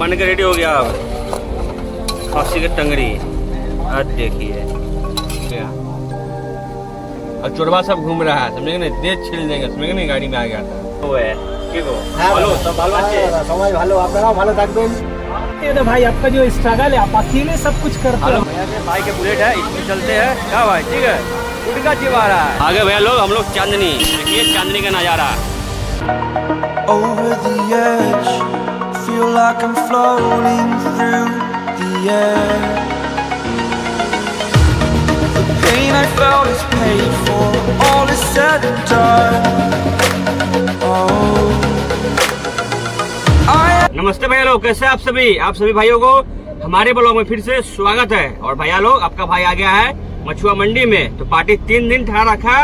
बन के रेडी हो गया अब। खांसी की टंगरी आज देखिए। और चोरबा सब घूम रहा है समझे नहीं? देख छिल देंगे समझे नहीं? गाड़ी में आ गया था। तो भाई। आपका जो स्ट्रगल है आप अकेले सब कुछ करते हो। भाई के बुलेट है इसमें चलते हैं। क्या भाई? ठीक है। उड़का रहा है। आगे भैया लोग हम लोग चांदनी। देखिए चांदनी का नज़ारा। Feel like I'm floating through the air. The pain I felt is paid for, all is said and done. Oh, नमस्ते भैया लोग कैसे आप सभी? आप सभी भाइयों को हमारे ब्लॉग में फिर से स्वागत है। और भैया लोग आपका भाई आ गया है मछुआ मंडी में। तो पार्टी तीन दिन ठहरा रखा।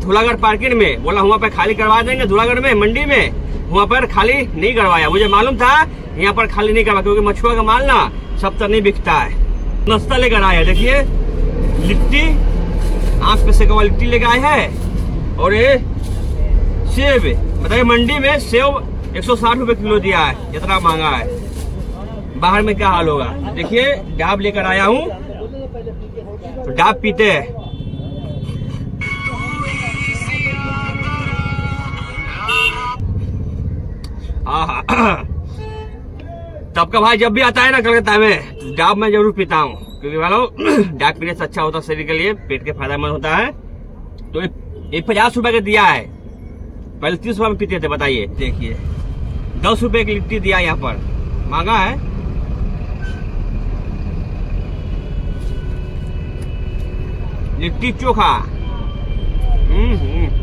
धुलागढ़ पार्किंग में। बोला, वहाँ पे खाली करवा देंगे धूलागढ़ में, मंडी में। वहाँ पर खाली नहीं करवाया। मुझे मालूम था, यहाँ पर खाली नहीं करवा क्योंकि मछुआ का माल ना सब तो नहीं बिकता है। नाश्ता लेकर आया, देखिए। लिट्टी, आँख पे हुआ लिट्टी लेकर आए हैं। और ये सेब, बताइए, मंडी में सेब एक सौ साठ किलो दिया है इतना महँगा है। बाहर में क्या हाल होगा? देखिए, डाब लेकर आया हूँ। तो डाब पीते हैं। तब का भाई जब भी आता है ना कलकत्ता में डाब मैं ज़रूर पीता हूँ। क्योंकि वालों डाब पीने से अच्छा होता है शरीर के लिए पेट के फ़ायदेमंद होता है। तो ये- ये पचास रुपए का दिया है। पहले तीस रुपए में पीते थे बताइए। देखिए। दस रुपए की लिट्टी दिया यहाँ पर। महँगा है? लिट्टी चोखा। हम्म हम्म।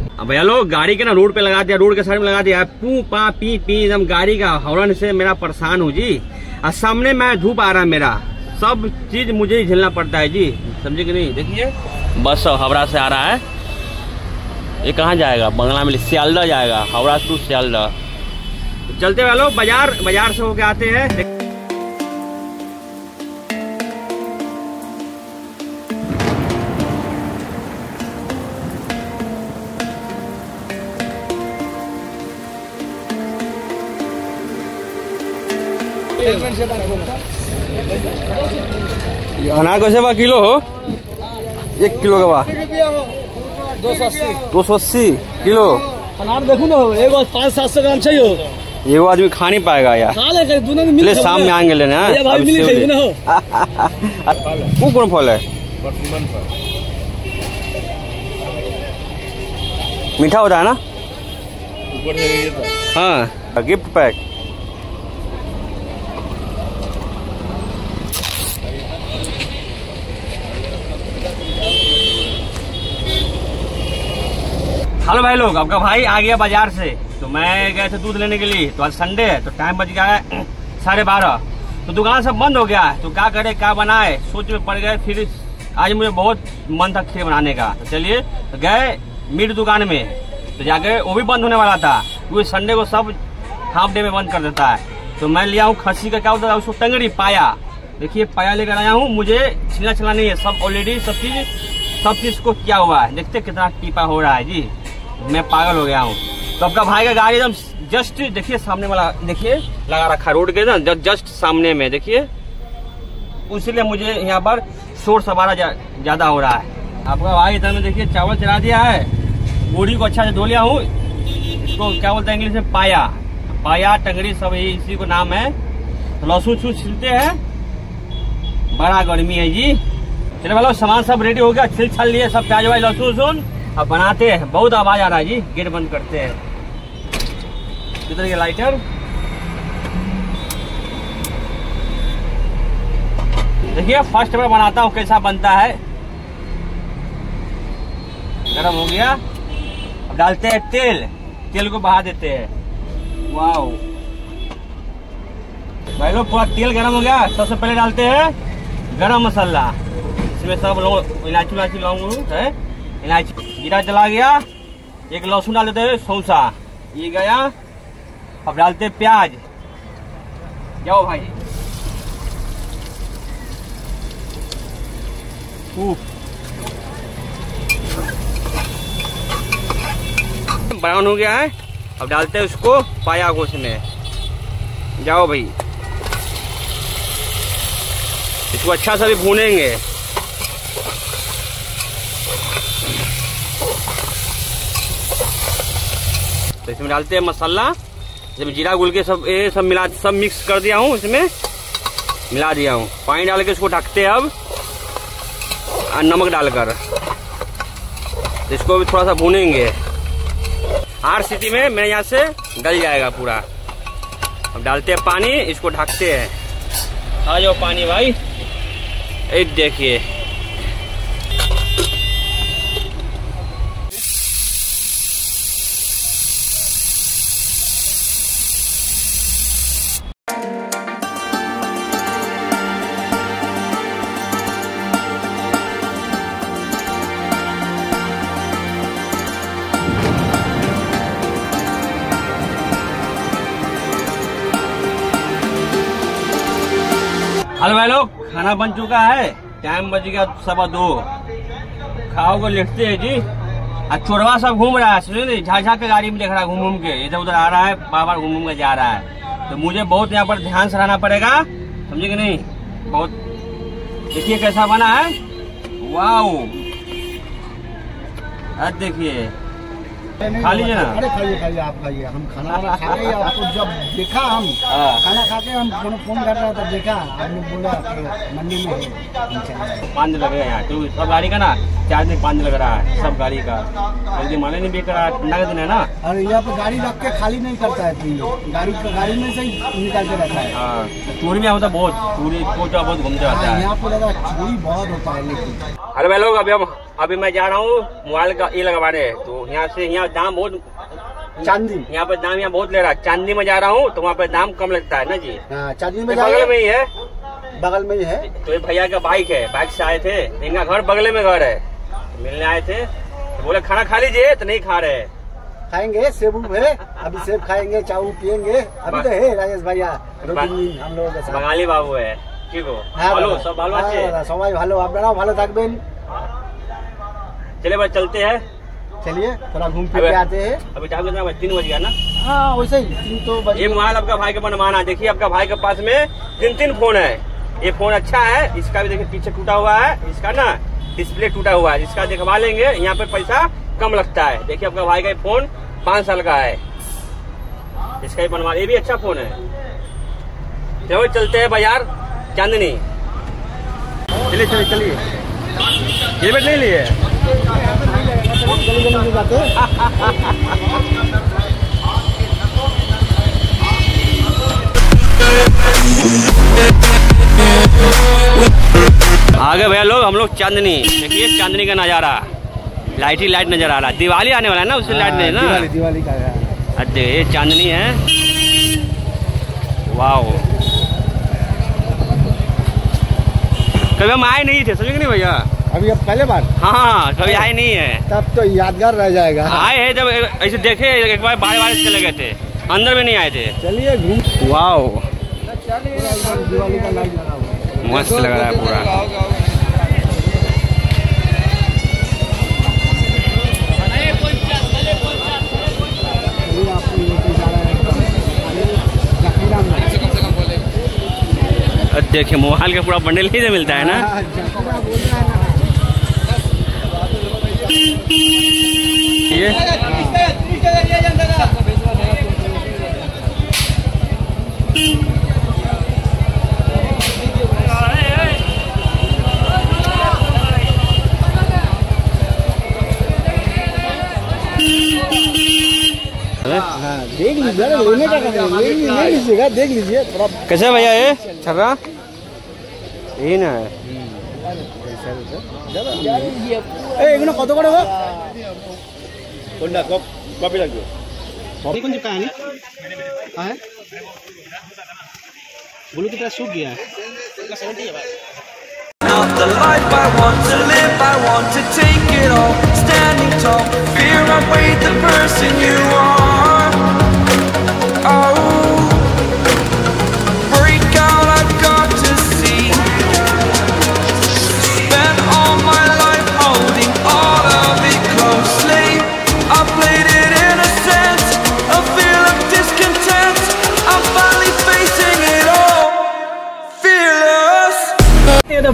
अब भैया लोग, गाड़ी के ना रोड पे लगा दिया, रोड के साइड में लगा दिया। पू, पा, पी पी, एकदम गाड़ी का हॉर्न से मेरा परेशान हूँ जी। और सामने मैं धूप आ रहा है मेरा। सब चीज़ मुझे ही झेलना पड़ता है जी। समझे कि नहीं? देखिए, बस हावड़ा से आ रहा है। ये कहाँ जाएगा? बंगला में सियालदा जाएगा। हावड़ा टू सियालदा चलते वालों बाज़ार बाज़ार से होके आते हैं। अनार कैसे बा किलो हो? एक किलो का बा दो सौ अस्सी किलो। अनार देखो ना एगो पाँच सात सौ ग्राम चाहिए एगो आदमी खा नहीं पाएगा यार। खा ले शाम में आएँगे लेने हाँ? ये हो। वो कौन फल है? मीठा होता है ना? हाँ। Gift pack. हेलो भाई लोग, आपका भाई आ गया बाज़ार से। तो मैं गए थे दूध लेने के लिए। तो आज संडे है तो टाइम बच गया है साढ़े बारह। तो दुकान सब बंद हो गया है। तो क्या करे, क्या बनाए, सोच में पड़ गए। फिर आज मुझे बहुत मन था खीर बनाने का। तो चलिए तो गए मीट दुकान में। तो जाके वो भी बंद होने वाला था। क्योंकि संडे को सब हाफ़ डे में बंद कर देता है। तो मैं लिया हूँ खसी का क्या होता है, उसको टंगड़ी, पाया। देखिए, पाया लेकर आया हूँ। मुझे छिला छिला नहीं है सब ऑलरेडी सब चीज़ सब चीज़ को किया हुआ है। देखते कितना टीपा हो रहा है। जी। मैं पागल हो गया हूँ। तो आपका भाई का गाड़ी एकदम जस्ट देखिए सामने वाला देखिए लगा रखा रोड के ना जस्ट सामने में देखिए। इसीलिए मुझे यहाँ पर शोर सवारा ज़्यादा जा, हो रहा है। आपका भाई इधर देखिए चावल चढ़ा दिया है। बोरी को अच्छा से धो लिया हूँ। इसको क्या बोलते हैं इंग्लिश में? पाया। पाया टंगड़ी सब यही इसी को नाम है। लहसुन छू छिलते हैं। बड़ा गर्मी है जी। चलो लोग, सामान सब रेडी हो गया। छिल छल लिए सब प्याज वाज लहसुन अब बनाते हैं। बहुत आवाज़ आ रहा है जी। गेट बंद करते हैं। किधर ये लाइटर देखिए फ़र्स्ट में बनाता हूँ कैसा बनता है। गरम हो गया। अब डालते हैं तेल। तेल को बहा देते हैं। वाओ भाई लोग, पूरा तेल गरम हो गया। सबसे पहले डालते हैं गरम मसाला। इसमें सब लोग इलायची उलायची लौंग है? इलायची जीरा जला गया एक लहसुन डाल देते सौसा ये गया अब डालते प्याज जाओ भाई। ब्राउन हो गया है अब डालते हैं उसको पाया को उसमें जाओ भाई इसको अच्छा सा भी भूनेंगे इसमें डालते हैं मसाला। जब जीरा गुल के सब, ये सब मिला, सब मिक्स कर दिया हूँ इसमें। मिला दिया हूँ। पानी डाल के इसको ढकते हैं अब। और नमक डालकर। इसको भी थोड़ा सा भूनेंगे। आठ सीटी में मेरे यहाँ से गल जाएगा पूरा। अब डालते हैं पानी, इसको ढकते हैं। आ जाओ पानी भाई। एक देखिए। हेलो भाई लोग खाना बन चुका है। टाइम बज गया सवा दो। खाओगे लिखते हैं जी। और चोरवा सब घूम रहा है, सुनिए झाझा के गाड़ी में देख रहा है घूम घूम के। इधर उधर आ रहा है बार बार घूम घूम के जा रहा है। तो मुझे बहुत यहाँ पर ध्यान से रहना पड़ेगा, समझे कि नहीं? बहुत देखिए कैसा बना है। अब देखिए। खा लीजिए ना। अरे खाइए खाइए आप खाइए। हम खाना वाना खा आपको जब देखा हम हाँ। खाना खा के हम फ़ोन कर रहा था देखा आपने बोला मंडी में है। पाँच दिन लगेगा यहाँ तो सब गाड़ी का ना चार दिन पाँच लग रहा है सब गाड़ी का। जल्दी माने नहीं बिक रहा है ठंडा का दिन है ना। अरे यहाँ पे गाड़ी रख के खाली नहीं करता है गाड़ी गाड़ी में से ही निकाल के रहता है। हाँ टूर में होता बहुत कोचा बहुत घूमते रहता हाँ, है। यहाँ पे लगा चोरी बहुत होता है लेकिन। अरे भाई लोग अभी हम अभी मैं जा रहा हूँ मोबाइल का ई लगवाने तो यहाँ से यहाँ दाम बहुत चांदी यहाँ पर दाम यहाँ बहुत ले रहा है चांदी में जा रहा हूँ तो वहाँ पर दाम कम लगता है ना जी हाँ चांदी ये में बगल में जाइए ही है बगल में ही है तो ये भैया का बाइक है बाइक से आए थे इनका घर बगले में घर है तो मिलने आए थे तो बोले खाना खा लीजिए तो नहीं खा रहे खाएंगे सेब उब है अभी सेब खाएंगे चाऊ पियेंगे अभी तो है राजेश भैया दो तीन दिन हम लोगों के साथ बंगाली बाबू है ठीक हो হ্যাঁ ভালো দাদা। সব ভালো হ্যাঁ আছে দাদা, সবাই ভালো আপনারাও ভালো থাকবেন चले भाई चलते हैं। चलिए थोड़ा घूम फिर आते हैं। अभी टाइम कितना? तीन बज गया ना? हाँ वैसे ही तीन तो बजे ये मोबाइल आपका भाई का बनवाना देखिए आपका भाई के पास में तीन तीन फ़ोन है। ये फ़ोन अच्छा है इसका भी देखिए पीछे टूटा हुआ है इसका ना डिस्प्ले टूटा हुआ है। इसका देखवा लेंगे यहाँ पे पैसा कम लगता है। देखिए आपका भाई का ये फ़ोन पाँच साल का है। इसका भी बनवा ये भी अच्छा फ़ोन है। चलो चलते हैं बाज़ार चांदनी। चलिए चलिए चलिए। हेलमेट नहीं लिए गली गली में जाते आगे भैया लोग हम लोग चांदनी। देखिए चांदनी का नज़ारा। लाइट ही लाइट नज़र आ रहा है। दिवाली आने वाला है ना उससे लाइट नहीं ना? दिवाली दिवाली का अरे ये चांदनी है। वाओ। कभी हम आए नहीं थे समझे नहीं भैया? अभी अब पहले बार? हाँ हाँ कभी आए नहीं है। तब तो यादगार रह जाएगा। आए हैं जब ऐसे देखे एक बार बार बार चले गए थे। अंदर में नहीं आए थे। चलिए घूम। वाओ। है मस्त लग रहा है पूरा। है देखिए मोबाइल का पूरा बंडल ही से मिलता है ना। हाँ, जखीरा बोल रहा है ना ये हाँ, देख लीजिए अरे लेने का कर ले ली- ले लीजिएगा देख लीजिए थोड़ा कैसे है भैया ये छर्रा यही ना है এই এগুলো কত করে కొండ కాపీ లాగు కొంచెम कहाँ है कहाँ Ah, eh? bulu kita sugi ya.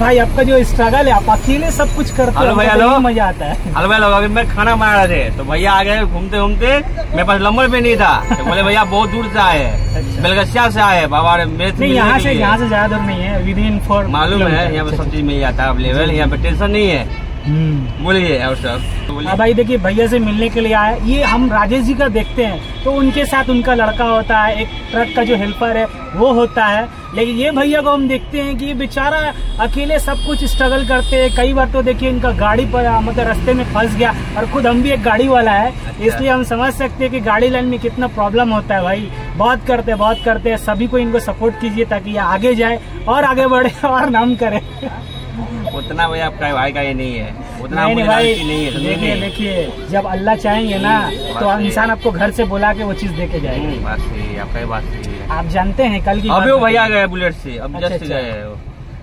भाई आपका जो स्ट्रगल है आप अकेले सब कुछ करते हेलो हो भाई, तो हेलो। मज़ा आता है। हेलो भाई लोग अभी मैं खाना बना रहे थे तो भैया आ गए घूमते घूमते। मेरे पास नंबर भी नहीं था तो बोले भैया बहुत दूर से आए अच्छा। बेलगसिया से आए बाबा नहीं यहाँ से यहाँ से ज़्यादा दूर नहीं है विद इन फोर मालूम है यहाँ पे सब चीज़ मिल जाता है अवेलेबल यहाँ पे टेंशन नहीं है। बोलिए और सब। हाँ भाई देखिए भैया से मिलने के लिए आए। ये हम राजेश जी का देखते हैं। तो उनके साथ उनका लड़का होता है एक ट्रक का जो हेल्पर है वो होता है। लेकिन ये भैया को हम देखते हैं कि ये बेचारा अकेले सब कुछ स्ट्रगल करते हैं। कई बार तो देखिए इनका गाड़ी पर मतलब रास्ते में फंस गया। और खुद हम भी एक गाड़ी वाला है। अच्छा। इसलिए हम समझ सकते हैं कि गाड़ी लाइन में कितना प्रॉब्लम होता है भाई। बहुत करते हैं बहुत करते हैं। सभी को इनको सपोर्ट कीजिए ताकि ये आगे जाए और आगे बढ़े और नाम करे। उतना भाई आपका भाई का ये नहीं है। उतना नहीं भाई नहीं है देखिए देखिए। जब अल्लाह चाहेंगे ना हम्म, तो इंसान आपको घर से बुला के वो चीज़ दे के जाएगा। हम्म, बात सही है आपका ये बात सही है। आप जानते हैं कल की अभी वो भाई भैया गए बुलेट से अब अच्छा, जस्ट अच्छा। गए वो।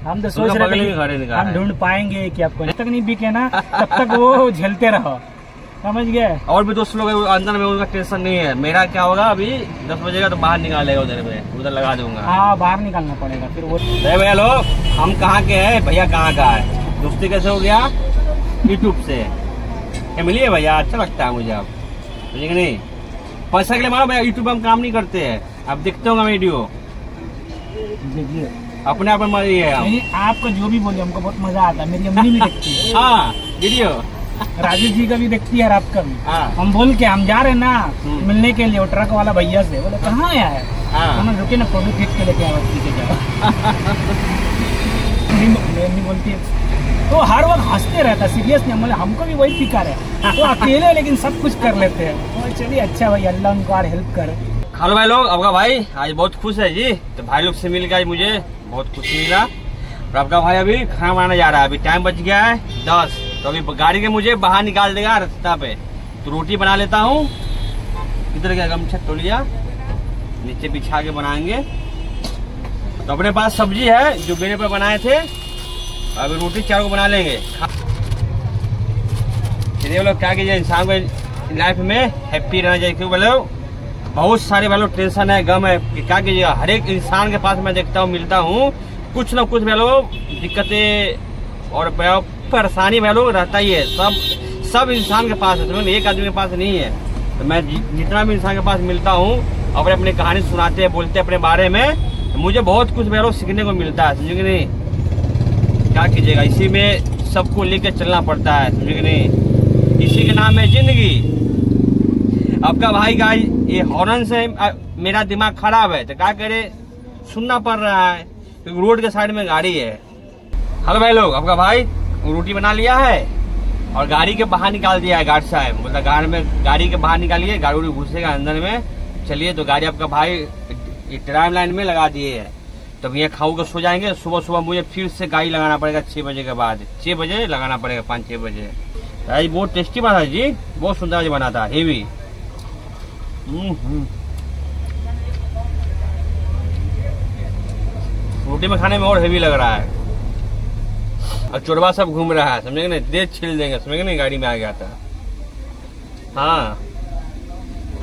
हम तो सोच रहे है हम ढूंढ पाएँगे कि आपको जब तक नहीं बिके ना तब तक वो झेलते रहो। समझ गए? और भी दोस्त लोग अंदर में उनका टेंशन नहीं है। मेरा क्या होगा अभी दस बजेगा तो बाहर निकालेगा उधर में उधर लगा दूँगा। हाँ बाहर निकालना पड़ेगा फिर वो अरे भैया लोग हम कहाँ के हैं? भैया कहाँ का है? दोस्ती कैसे हो गया? यूट्यूब से। मिलिए भैया? अच्छा लगता है मुझे आप समझे कि नहीं? पैसा के लिए मानो भैया यूट्यूब हम काम नहीं करते हैं। आप देखते होंगे वीडियो। देखिए। अपने आप में मरी है आपका जो भी बोले हमको बहुत मज़ा आता है मेरी अम्मी भी देखती है। हाँ वीडियो। राजेश जी का भी देखती है और आपका भी। हाँ। हम बोल के हम जा रहे हैं ना हम्म। मिलने के लिए वो ट्रक वाला भैया से। बोले कहाँ आया है? हाँ। हम रुके ना फ़ोटो खींच के लेके पीछे अम्मी बोलती है तो हर वक्त हँसते रहता सीरियस नहीं। बोले हमको भी वही फिकार है। तो अकेले लेकिन सब कुछ कर लेते हैं। तो चलिए अच्छा भाई अल्लाह उनको और हेल्प करे। हेलो भाई लोग आपका भाई आज बहुत खुश है जी। तो भाई लोग से मिल गया मुझे बहुत खुशी मिला। और आपका भाई अभी खाना बनाने जा रहा है अभी टाइम बच गया है दस। तो अभी गाड़ी के मुझे बाहर निकाल देगा रास्ता पे। तो रोटी बना लेता हूँ। इधर क्या गमछा तोलिया नीचे बिछा के बनाएँगे। तो अपने पास सब्ज़ी है, जो मेरे पे बनाए थे। अभी रोटी चार को बना लेंगे। चलिए लोग क्या कीजिए इंसान को लाइफ में। हैप्पी रहना चाहिए, क्यों बोलो? बहुत सारे वालों टेंशन है, गम है। कि क्या कीजिएगा हर एक इंसान के पास मैं देखता हूँ, मिलता हूँ। कुछ ना कुछ वालों दिक्कतें और परेशानी वालों रहता ही है। सब सब इंसान के पास है एक आदमी के पास नहीं है। तो मैं जितना भी इंसान के पास मिलता हूँ अपने अपनी कहानी सुनाते हैं, बोलते हैं अपने बारे में, मुझे बहुत कुछ वालों सीखने को मिलता है, समझे नहीं? क्या कीजिएगा? इसी में सबको लेकर चलना पड़ता है, समझे नहीं? इसी के नाम है ज़िंदगी। आपका भाई का ये हॉर्न से मेरा दिमाग खराब है तो क्या करे? सुनना पड़ रहा है, क्योंकि रोड के साइड में गाड़ी है। हेलो भाई लोग, आपका भाई रोटी बना लिया है और गाड़ी के बाहर निकाल दिया है गार्ड साहब। बोलता गाड़ी में, गाड़ी के बाहर निकालिए, गाड़ी घुसेगा अंदर में। चलिए तो गाड़ी आपका भाई ड्राइव लाइन में लगा दिए है। तो भैया खाऊ के सो जाएँगे सुबह सुबह मुझे फिर से गाड़ी लगाना पड़ेगा छह बजे के बाद। छह बजे लगाना पड़ेगा, पाँच, छह बजे। आज बहुत टेस्टी बना था जी, बहुत सुंदर आज बना था हेवी हम्म। रोटी में खाने में और हेवी लग रहा है। और चोरवा सब घूम रहा है, समझे नहीं? देख छिल देंगे, समझे नहीं? गाड़ी में आ गया था। हाँ।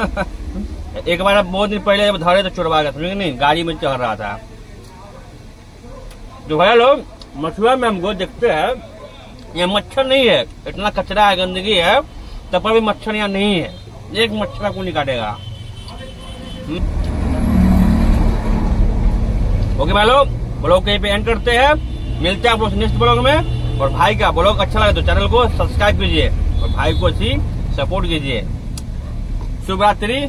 एक बार बहुत दिन पहले जब धरे तो चोरवा गया, समझे नहीं? गाड़ी में चढ़ रहा था। जो भैया लोग मछुआ में हमको देखते हैं, ये मच्छर नहीं है, इतना कचरा है, गंदगी है, तब पर भी मच्छर यहाँ नहीं है। एक मच्छर को नहीं काटेगा हम्म। ओके भाई लोग ब्लॉग कहीं पे एंड करते हैं। मिलते हैं आप नेक्स्ट ब्लॉग में। और भाई का ब्लॉग अच्छा लगे तो चैनल को सब्सक्राइब कीजिए और भाई को अच्छी सपोर्ट कीजिए। शुभ रात्रि